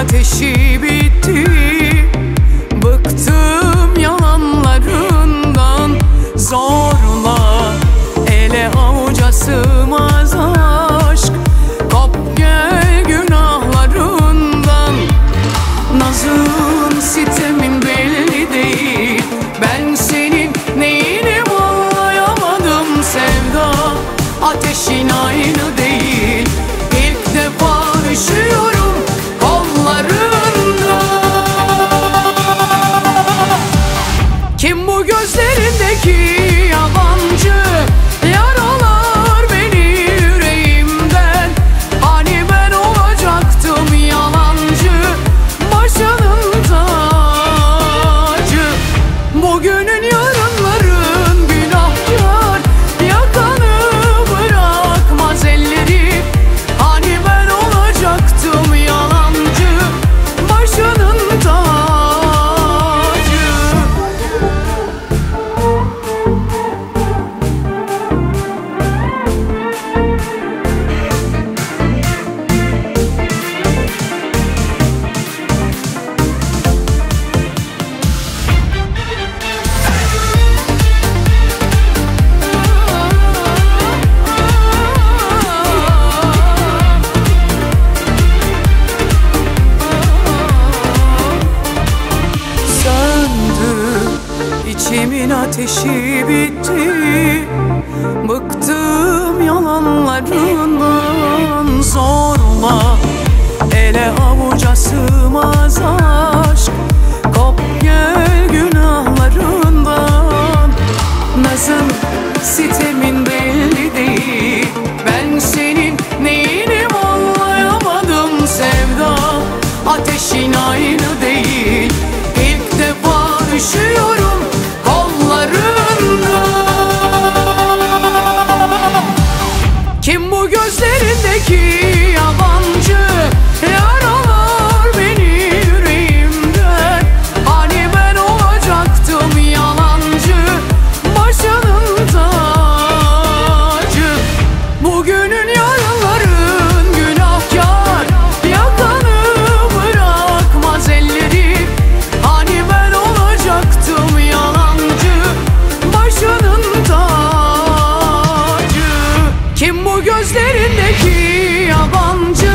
Ateşi bitti. Bıktım yalanlarından Zorla ele avuca sığmaz aşk. Kop gel günahlarından Nazın sitemin İçimin ateşi bitti. Bıktım yalanlarından Zorla ele avuca sığmaz aşk. Kop gel günahlarından. Nazın sitemin belli değil. Ben senin neyini anlayamadım sevda. Ateşin aynı değil Gözlerindeki yabancı